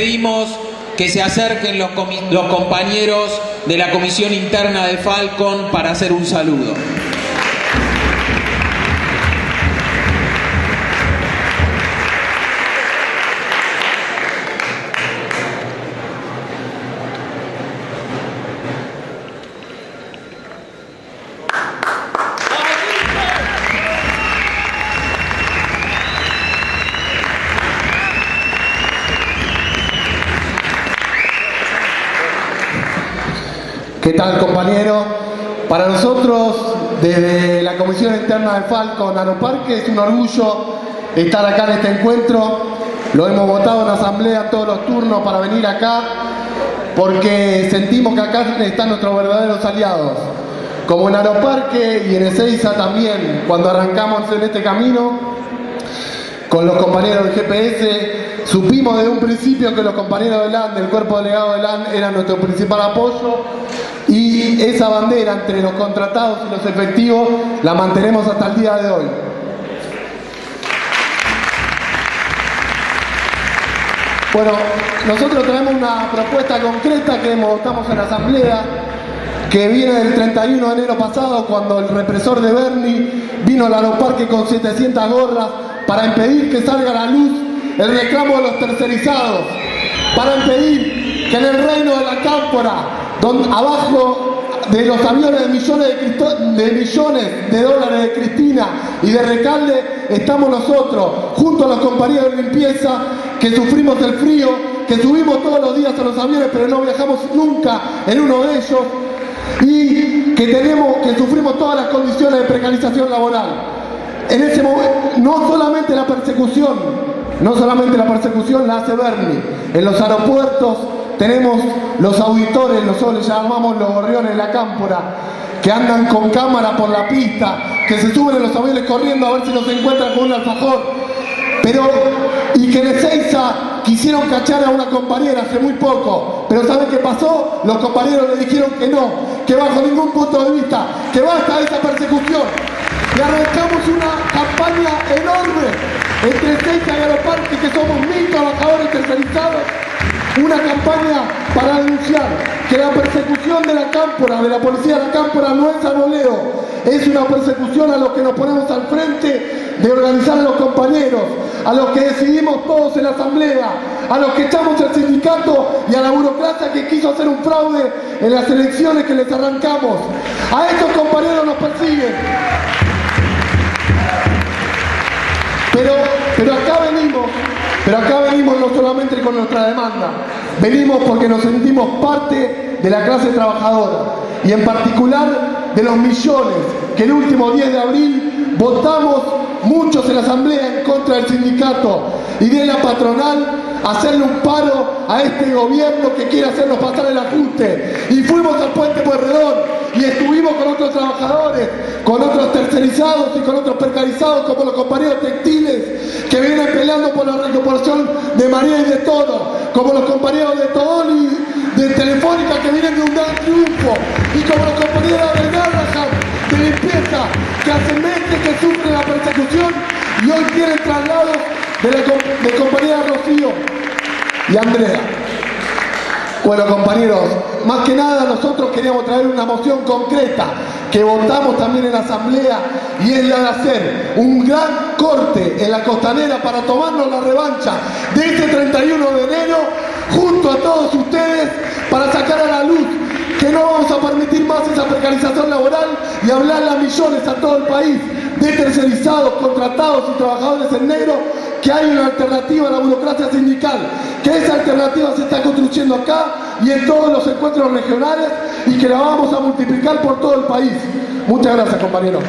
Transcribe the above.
pedimos que se acerquen los, compañeros de la Comisión Interna de Falcon para hacer un saludo. ¿Qué tal compañero? Para nosotros, desde la Comisión Interna de Falco, Nanoparque, es un orgullo estar acá en este encuentro. Lo hemos votado en asamblea todos los turnos para venir acá, porque sentimos que acá están nuestros verdaderos aliados. Como en Aeroparque y en Ezeiza también, cuando arrancamos en este camino, con los compañeros del GPS, supimos desde un principio que los compañeros del LAN, del cuerpo delegado del LAN, eran nuestro principal apoyo esa bandera entre los contratados y los efectivos la mantenemos hasta el día de hoy. Bueno, nosotros tenemos una propuesta concreta que votamos en la asamblea que viene del 31 de enero pasado cuando el represor de Bernie vino al aeroparque con 700 gorras para impedir que salga a la luz el reclamo de los tercerizados, para impedir que en el reino de la cámpora donde abajo de los aviones de millones de, millones de dólares de Cristina y de Recalde estamos nosotros, junto a los compañeros de limpieza que sufrimos el frío, que subimos todos los días a los aviones pero no viajamos nunca en uno de ellos y que tenemos, que sufrimos todas las condiciones de precarización laboral. En ese momento, no solamente la persecución, no solamente la persecución la hace Bernie, en los aeropuertos tenemos los auditores, nosotros les llamamos los gorriones de la cámpora, que andan con cámara por la pista, que se suben en los aviones corriendo a ver si nos encuentran con un alfajor. Pero, y que en Ezeiza quisieron cachar a una compañera hace muy poco. Pero ¿saben qué pasó? Los compañeros le dijeron que no, que bajo ningún punto de vista, que basta esa persecución. Y arrancamos una campaña enorme entre Ezeiza y Aeroparque, que somos mil trabajadores tercerizados una campaña para denunciar que la persecución de la cámpora, de la policía de la cámpora no es arboleo, es una persecución a los que nos ponemos al frente de organizar a los compañeros, a los que decidimos todos en la asamblea, a los que echamos el sindicato y a la burocracia que quiso hacer un fraude en las elecciones que les arrancamos. A estos compañeros nos persiguen. Pero, pero acá venimos pero acá venimos con nuestra demanda, venimos porque nos sentimos parte de la clase trabajadora y en particular de los millones que el último 10 de abril votamos muchos en la asamblea en contra del sindicato y de la patronal hacerle un paro a este gobierno que quiere hacernos pasar el ajuste. Y fuimos al puente Pueyrredón y estuvimos con otros trabajadores, con otros tercerizados y con otros precarizados como los compañeros de María y de todo, como los compañeros de Todol y de Telefónica que vienen de un gran triunfo, y como los compañeros de Garraham de limpieza que hace meses que sufren la persecución y hoy tienen traslados de la de compañera Rocío y Andrea. Bueno, compañeros, más que nada nosotros queríamos traer una moción concreta que votamos también en la asamblea y es la de hacer un gran corte en la costanera para tomarnos la revancha de este 31 de enero junto a todos ustedes para sacar a la luz que no vamos a permitir más esa precarización laboral y hablar a millones a todo el país de tercerizados, contratados y trabajadores en negro, que hay una alternativa a la burocracia sindical, que esa alternativa se está construyendo acá y en todos los encuentros regionales y que la vamos a multiplicar por todo el país. Muchas gracias, compañeros.